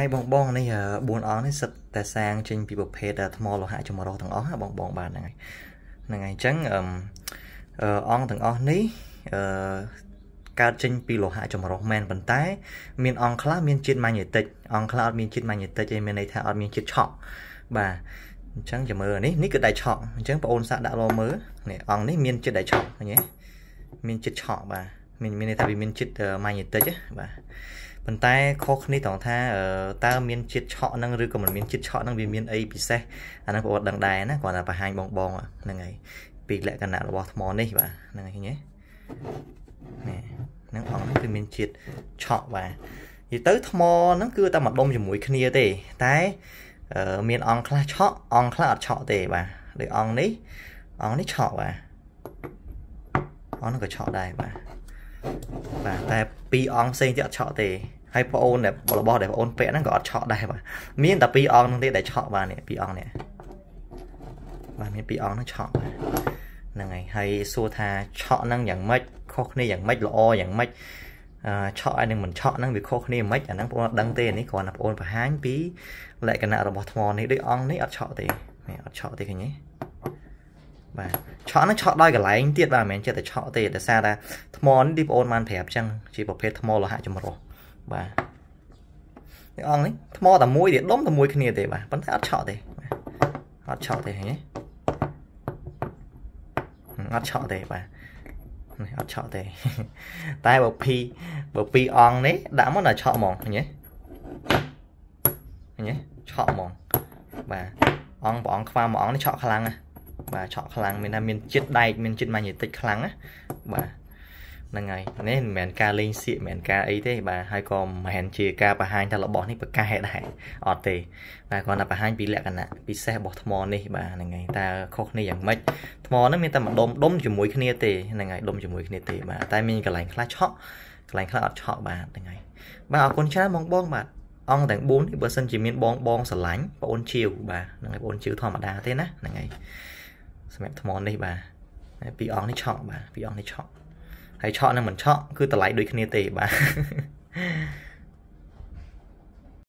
ហើយបងបងនេះ4អង្គនេះសិតតែសាងចេញពីប្រភេទថ្មលោហៈចម្រុះទាំងអស់បងបងបាទហ្នឹងហើយហ្នឹងហើយអញ្ចឹងអង្គទាំងអស់នេះអឺកើតចេញពីលោហៈចម្រុះមែនប៉ុន្តែមានអង្គខ្លះមានជាតិម៉ាញ៉េទិកអង្គខ្លះអត់មានជាតិម៉ាញ៉េទិកឯមានន័យថាអត់មានជាតិឆក់បាទអញ្ចឹងចាំមើលនេះនេះគឺដៃឆក់អញ្ចឹងបងអូនសាក់ដាក់លោមើលនេះអង្គនេះមានជាតិដៃឆក់ឃើញទេមានជាតិឆក់បាទមានមានន័យថាវាមានជាតិម៉ាញ៉េទិកបាទ ប៉ុន្តែខុសគ្នាត្រង់ថាតើមានជាតិឆក់ហ្នឹងឬក៏មិនមានជាតិឆក់ហ្នឹងវាមានអីពិសេសអាហ្នឹងបងអត់ដឹងដែរណាគ្រាន់តែបង្ហាញបងបងហ្នឹងហើយពីលក្ខណៈរបស់ថ្មនេះបាទហ្នឹងហើយឃើញទេនេះហ្នឹងអង្គនេះគឺមានជាតិឆក់បាទនិយាយទៅថ្មហ្នឹងគឺតែមួយដុំជាមួយគ្នាទេ តែមានអង្គខ្លះឆក់អង្គខ្លះអត់ឆក់ទេបាទដូចអង្គនេះអង្គនេះឆក់បាទអង្គនេះក៏ឆក់ដែរបាទ បាទតែពីរអង្គផ្សេងទៀតអត់ឆក់ទេហើយបងអូនដែលរបស់ដែលបងអូនពាក់ហ្នឹងក៏អត់ឆក់ដែរបាទមានតែពីរអង្គហ្នឹងទេដែលឆក់បាទនេះពីរអង្គនេះបាទមានពីរអង្គហ្នឹងឆក់បាទហ្នឹងហើយហើយសួរថាឆក់ហ្នឹងយ៉ាងម៉េចខុសគ្នាយ៉ាងម៉េចល្អយ៉ាងម៉េចឆក់ឲ្យនឹងមិនឆក់ហ្នឹងវាខុសគ្នាមិនអាហ្នឹងបងអត់ដឹងទេនេះគ្រាន់តែបងបង្ហាញពីលក្ខណៈរបស់ថ្មនេះដូចអង្គនេះអត់ឆក់ទេនេះអត់ឆក់ទេឃើញទេ បាទឆក់ហ្នឹងឆក់ដោយកន្លែងទៀតបាទមិនមែនចិត្តតែឆក់ទេដោយសារតែថ្មនេះទីបងអូនបានប្រាប់ចឹងជាប្រភេទថ្មលោហៈចម្រុះបាទនេះអង្គនេះថ្មតែមួយទៀតដុំតែមួយគ្នាទេបាទប៉ុន្តែអត់ឆក់ទេអត់ឆក់ទេឃើញទេអត់ឆក់ទេបាទនេះអត់ឆក់ទេតែបើពីបើពីអង្គនេះដាក់មកដល់ឆក់ហ្មងឃើញទេឃើញទេឆក់ហ្មងបាទអង្គព្រះអង្គខ្វាមួយអង្គនេះឆក់ខ្លាំងណា បាទឆក់ខ្លាំងមានថាមានជាតិដែកមានជាតិម៉ាញ៉េទិកខ្លាំងណាបាទហ្នឹងហើយនេះមិនមែនការលេងសៀកមិនមែនការអីទេបាទហើយក៏មិនមែនជាការបង្ហាញថារបស់នេះប្រកាសដែរអត់ទេបាទគ្រាន់តែបង្ហាញពីលក្ខណៈពិសេសរបស់ថ្មនេះបាទហ្នឹងហើយតើខុសគ្នាយ៉ាងម៉េចថ្មហ្នឹងមានតែម្ដុំដុំជាមួយគ្នាទេហ្នឹងហើយដុំជាមួយគ្នាទេបាទតែមានកន្លែងខ្លះឆក់កន្លែងខ្លះអត់ឆក់បាទហ្នឹងហើយបាទអរគុណច្រើនបងបងបាទអង្គទាំង4នេះបើសិនជាមានបងបងស្រឡាញ់បងអូនជាវបាទហ្នឹងហើយបងអូនជាវធម្មតាទេណាហ្នឹងហើយ សម្រាប់ថ្មនេះបាទពីអង្គនេះឆក់បាទពីអង្គនេះឆក់ហើយឆក់នឹងមិនឆក់គឺតម្លៃដូចគ្នាទេបាទ